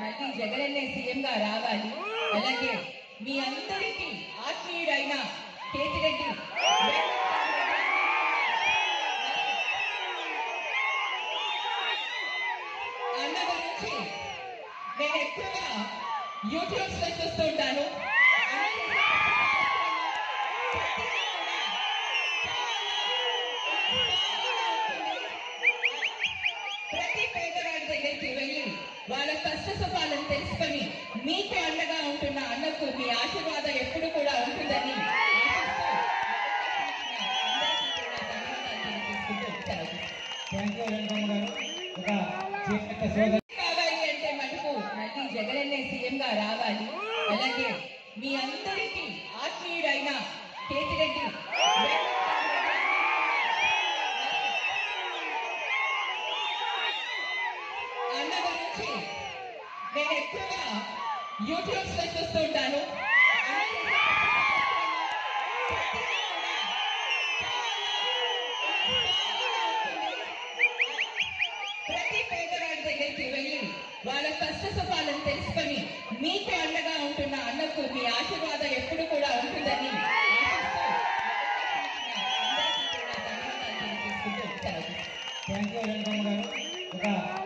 మళ్ళీ జగనన్నే సీఎంగా రావాలి. అలాగే మీ అందరికీ ఆత్మీయుడైన కేతిరెడ్డి అన్న గురించి నేను ఎక్కువగా యూట్యూబ్స్లో చూస్తుంటాను ప్రతి వాళ్ళ కష్ట సుఖాలను తెలుసుకొని మీకు అండగా ఉంటున్న అన్నకు మీ ఆశీర్వాదం ఎప్పుడు కూడా ఉంటుందని ఆశిస్తూ కావాలి అంటే మనకు మళ్ళీ జగనన్నే సీఎం రావాలి అలాగే మీ అందరికీ ఆత్మీయుడైన కేతిరెడ్డి అన్న గురించి నేను ఎక్కువగా యూట్యూబ్స్లో చూస్తుంటాను ప్రతి పేదవాడి దగ్గరికి వెళ్ళి వాళ్ళ కష్ట సుఖాలను తెలుసుకొని మీకు అండగా ఉంటున్న అన్నకు మీ ఆశీర్వాదం ఎప్పుడు కూడా ఉంటుందని ధన్యవాదాలు తెలియజేసుకుంటూ సెలవు థ్యాంక్ యూ రేణుకమ్మ గారు.